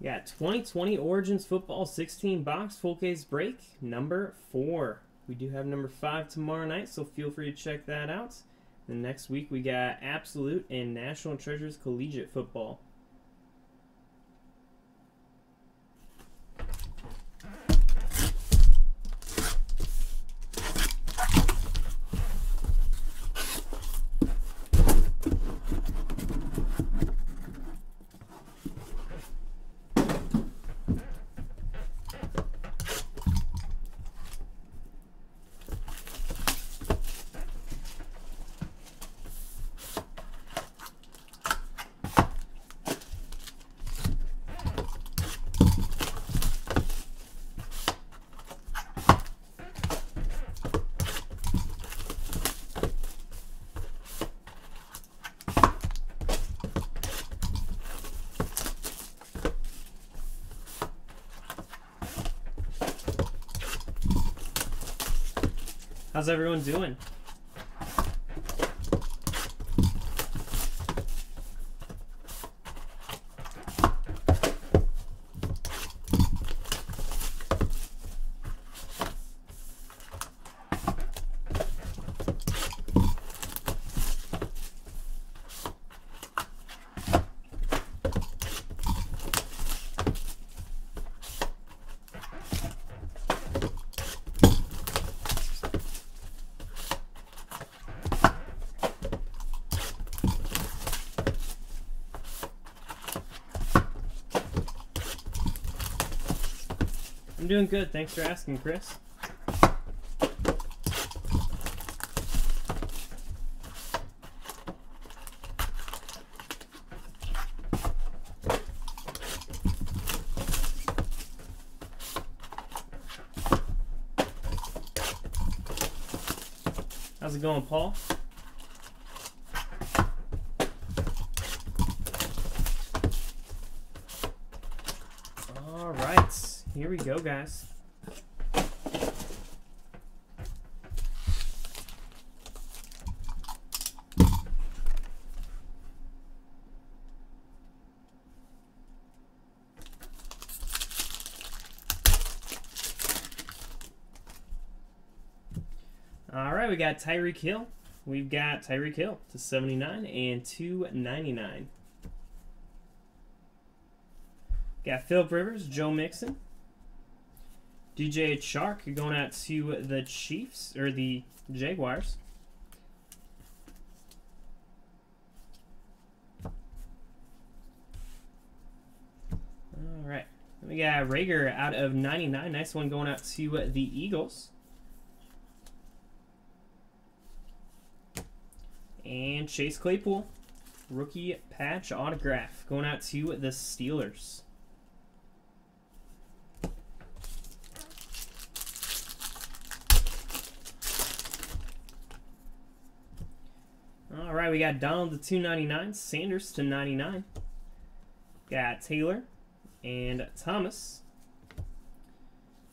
Got 2020 Origins Football 16 box full case break number four. We do have number five tomorrow night, so feel free to check that out. The next week we got Absolute and National Treasures Collegiate Football. How's everyone doing? I'm doing good. Thanks for asking, Chris. How's it going, Paul? All right, here we go, guys. All right, we got Tyreek Hill. We've got Tyreek Hill to 79 and 299. Got Philip Rivers, Joe Mixon, DJ Chark going out to the Chiefs or the Jaguars. All right, we got Reagor out of 99. Nice one going out to the Eagles. And Chase Claypool, rookie patch autograph going out to the Steelers. All right, we got Donald to 299, Sanders to 99. Got Taylor and Thomas.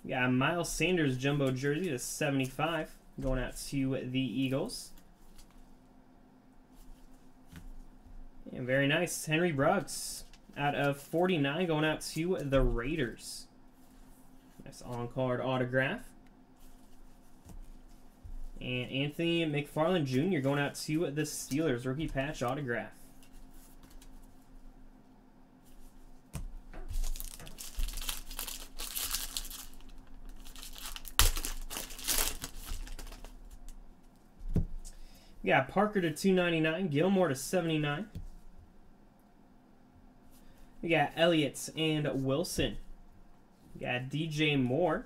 We got Miles Sanders jumbo jersey to 75, going out to the Eagles. And very nice, Henry Ruggs out of 49, going out to the Raiders. Nice on-card autograph. And Anthony McFarland Jr. going out to the Steelers. Rookie patch autograph. We got Parker to 299, Gilmore to 79. We got Elliott and Wilson. We got DJ Moore.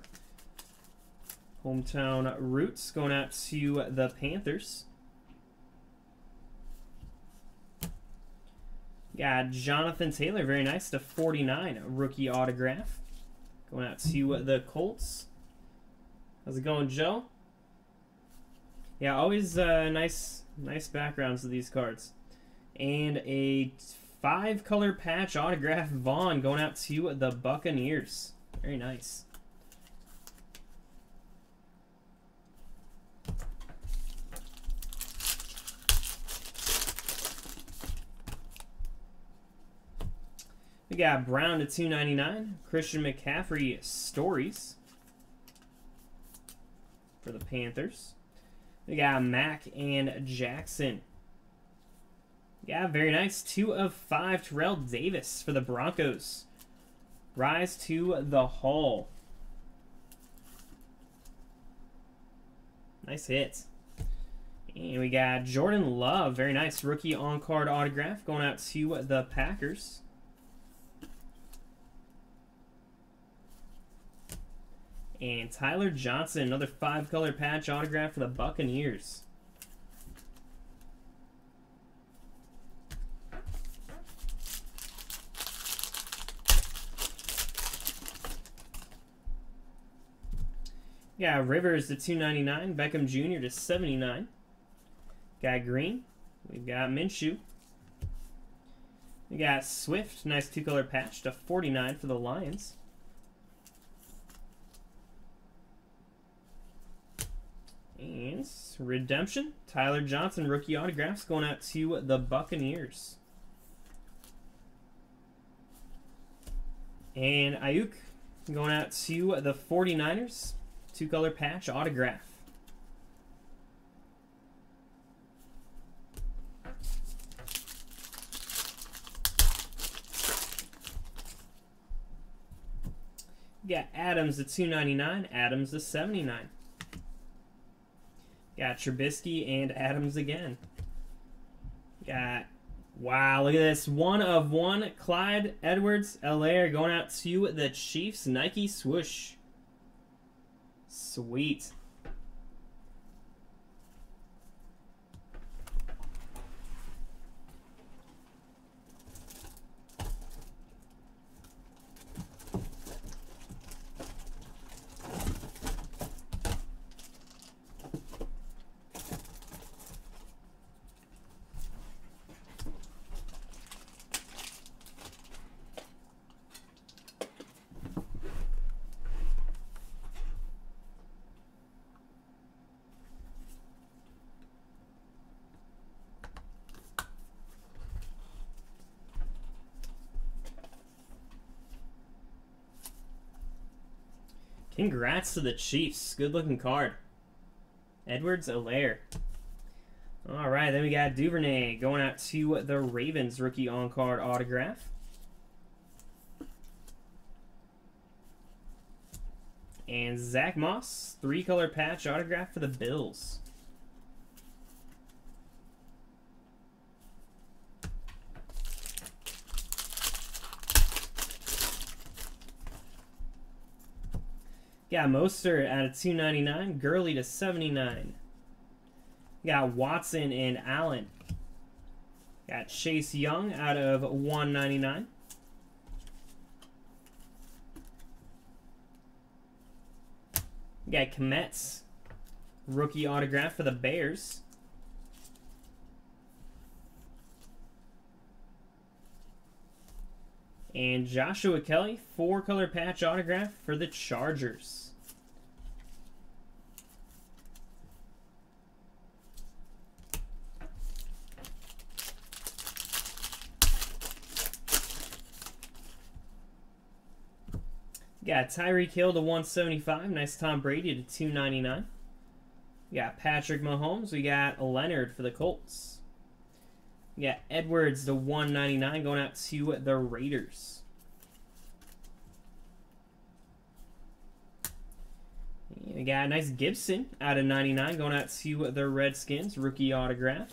Hometown Roots going out to the Panthers. Got Jonathan Taylor, very nice, to 49, rookie autograph. Going out to the Colts. How's it going, Joe? Yeah, always uh, nice, nice backgrounds to these cards. And a five color patch autograph Vaughn going out to the Buccaneers. Very nice. We got Brown to 299. Christian McCaffrey stories for the Panthers. We got Mack and Jackson. Yeah, very nice. Two of five. Terrell Davis for the Broncos. Rise to the Hall. Nice hit. And we got Jordan Love. Very nice. Rookie on-card autograph going out to the Packers. And Tyler Johnson, another five-color patch autograph for the Buccaneers. Yeah, Rivers to 299, Beckham Jr. to 79. Got Green. We've got Minshew. We got Swift, nice two-color patch to 49 for the Lions. And Redemption, Tyler Johnson, rookie autographs going out to the Buccaneers. And Aiyuk going out to the 49ers. Two color patch autograph. got Adams the 299, Adams the 79. Got Trubisky and Adams again. Got wow, look at this. One of one. Clyde Edwards Helaire going out to the Chiefs Nike swoosh. Sweet. Congrats to the Chiefs. Good looking card. Edwards Helaire. All right, then we got Duvernay going out to the Ravens rookie on card autograph. And Zach Moss, three color patch autograph for the Bills. Got Mostert at a 299, Gurley to 79. Got Watson and Allen. Got Chase Young out of 199. Got Kmet's rookie autograph for the Bears. And Joshua Kelley, four color patch autograph for the Chargers. Got Tyreek Hill to 175. Nice Tom Brady to 299. We got Patrick Mahomes. We got Leonard for the Colts. Yeah, Edwards the 199 going out to the Raiders. We got a nice Gibson out of 99 going out to the Redskins, rookie autograph.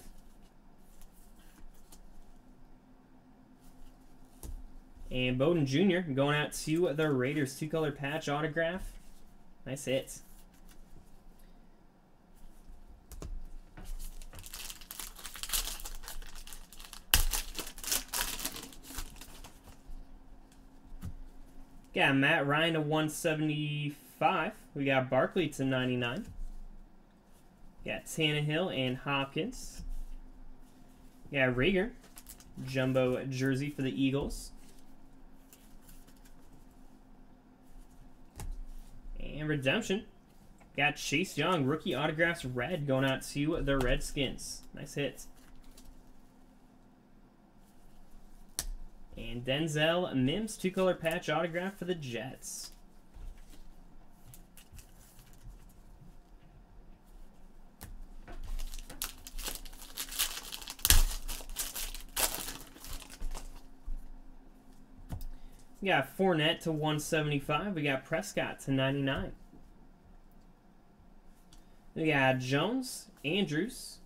And Bowden Jr. going out to the Raiders, two-color patch autograph. Nice hit. Got Matt Ryan to 175. We got Barkley to 99. Got Tannehill and Hopkins. Got Reagor, jumbo jersey for the Eagles. And redemption. Got Chase Young, rookie autographs red going out to the Redskins. Nice hit. And Denzel Mims, two color patch autograph for the Jets. We got Fournette to 175. We got Prescott to 99. We got Jones, Andrews,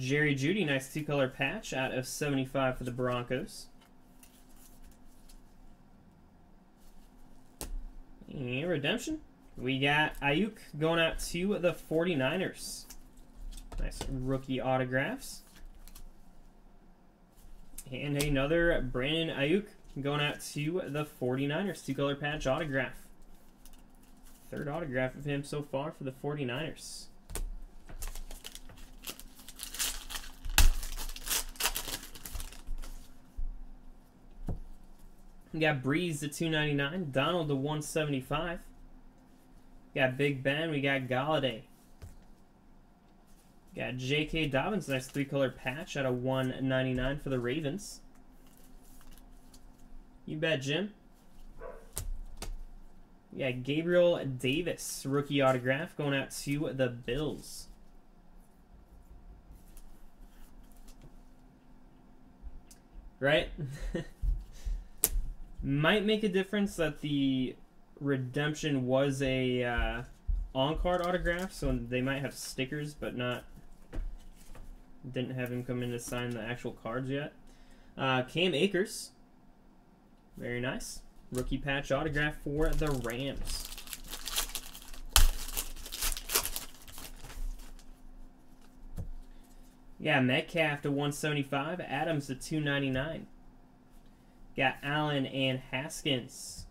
Jerry Jeudy, nice two color patch out of 75 for the Broncos. And redemption. We got Aiyuk going out to the 49ers. Nice rookie autographs. And another Brandon Aiyuk going out to the 49ers. Two color patch autograph. Third autograph of him so far for the 49ers. We got Brees to 299, Donald to 175. We got Big Ben, we got Golladay. We got J.K. Dobbins, nice three color patch out of 199 for the Ravens. You bet, Jim. We got Gabriel Davis, rookie autograph, going out to the Bills. Right? Might make a difference that the redemption was a uh, on-card autograph, so they might have stickers, but not. Didn't have him come in to sign the actual cards yet. Uh, Cam Akers, very nice rookie patch autograph for the Rams. Yeah, Metcalf to 175, Adams to 299. Got Allen and Haskins.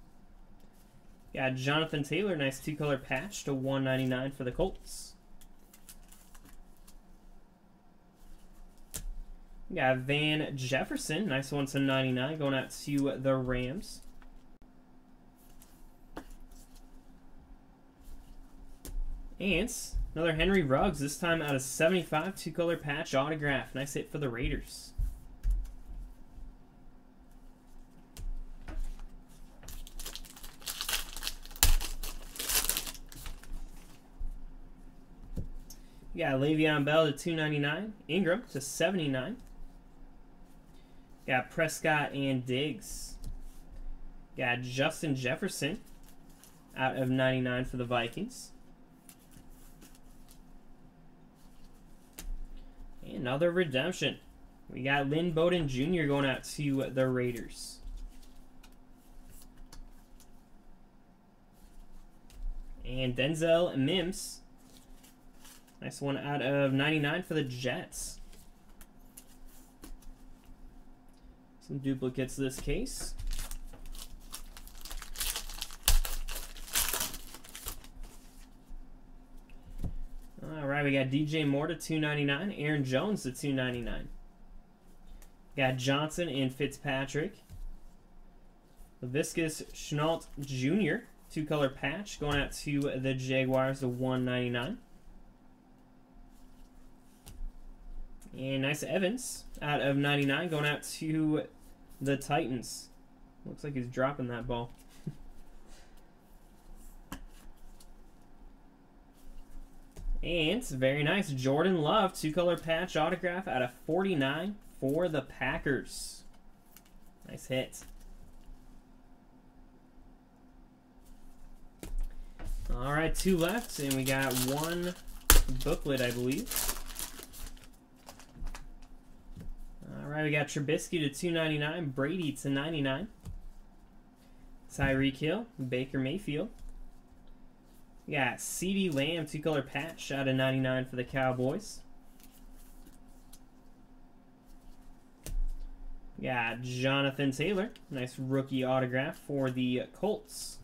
Got Jonathan Taylor, nice two-color patch to 199 for the Colts. Got Van Jefferson, nice one to 99, going out to the Rams. Ants, another Henry Ruggs, this time out of 75, two-color patch autograph. Nice hit for the Raiders. You got Le'Veon Bell to 299, Ingram to 79. Got Prescott and Diggs. Got Justin Jefferson out of 99 for the Vikings. Another redemption. We got Lynn Bowden Jr. going out to the Raiders. And Denzel Mims Nice one out of 99 for the Jets. Some duplicates this case. All right, we got DJ Moore to 299, Aaron Jones to 299. Got Johnson and Fitzpatrick. Laviska Shenault Jr. two color patch going out to the Jaguars to 199. And nice Evans out of 99 going out to the Titans. Looks like he's dropping that ball. and very nice Jordan Love two color patch autograph out of 49 for the Packers. Nice hit. All right, two left, and we got one booklet, I believe. All right, we got Trubisky to 299, Brady to 99, Tyreek Hill, Baker Mayfield. We got CeeDee Lamb, two color patch out of 99 for the Cowboys. We got Jonathan Taylor, nice rookie autograph for the Colts.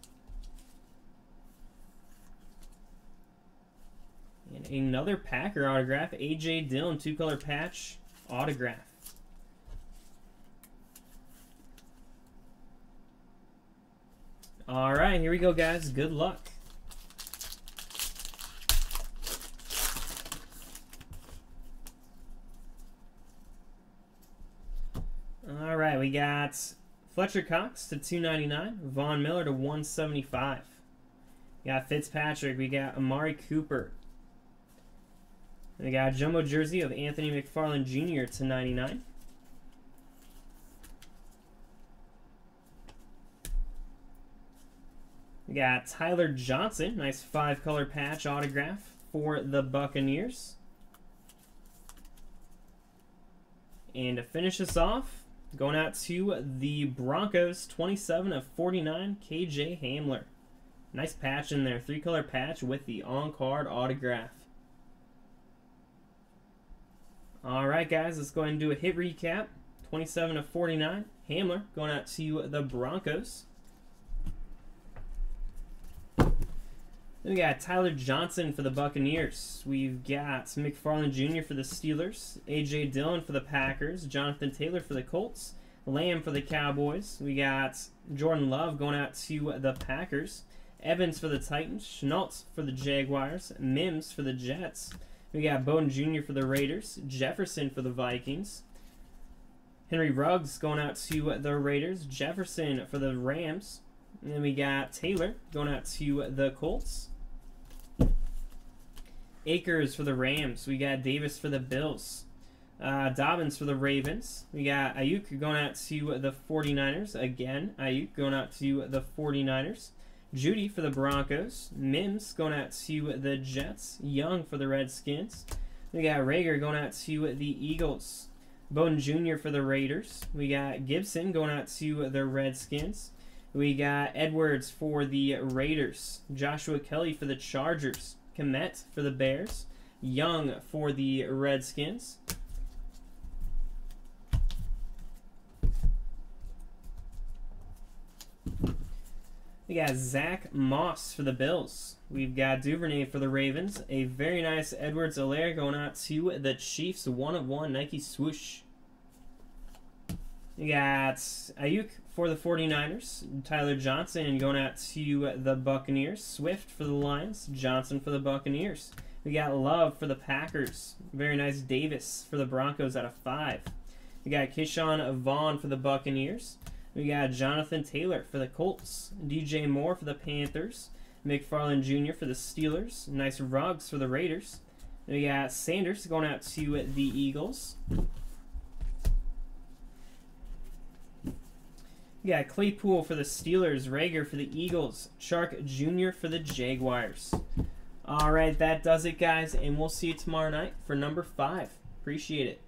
And another Packer autograph, A.J. Dillon, two color patch autograph. All right, here we go, guys. Good luck. All right, we got Fletcher Cox to 299, Von Miller to 175. We got Fitzpatrick, we got Amari Cooper. We got jumbo jersey of Anthony McFarland Jr. to 99. Got Tyler Johnson, nice five color patch autograph for the Buccaneers. And to finish us off, going out to the Broncos, 27 of 49, KJ Hamler. Nice patch in there, three color patch with the on card autograph. All right, guys, let's go ahead and do a hit recap. 27 of 49, Hamler going out to the Broncos. Then we got Tyler Johnson for the Buccaneers. We've got McFarland Jr. for the Steelers. A.J. Dillon for the Packers. Jonathan Taylor for the Colts. Lamb for the Cowboys. We got Jordan Love going out to the Packers. Evans for the Titans. Shenault for the Jaguars. Mims for the Jets. We got Bowden Jr. for the Raiders. Jefferson for the Vikings. Henry Ruggs going out to the Raiders. Jefferson for the Rams. And then we got Taylor going out to the Colts. Akers for the Rams. We got Davis for the Bills. Uh, Dobbins for the Ravens. We got Aiyuk going out to the 49ers. Again, Aiyuk going out to the 49ers. Jeudy for the Broncos. Mims going out to the Jets. Young for the Redskins. We got Reagor going out to the Eagles. Bowden Jr. for the Raiders. We got Gibson going out to the Redskins. We got Edwards for the Raiders. Joshua Kelley for the Chargers. Kmet for the Bears. Young for the Redskins. We got Zach Moss for the Bills. We've got Duvernay for the Ravens. A very nice Edwards Helaire going out to the Chiefs. One of one Nike swoosh. We got Aiyuk for the 49ers. Tyler Johnson going out to the Buccaneers. Swift for the Lions. Johnson for the Buccaneers. We got Love for the Packers. Very nice Davis for the Broncos out of five. We got Ke'Shawn Vaughn for the Buccaneers. We got Jonathan Taylor for the Colts. DJ Moore for the Panthers. McFarland Jr. for the Steelers. Nice Ruggs for the Raiders. We got Sanders going out to the Eagles. Got Claypool for the Steelers, Reagor for the Eagles, Chark Jr. for the Jaguars. All right, that does it, guys, and we'll see you tomorrow night for number five. Appreciate it.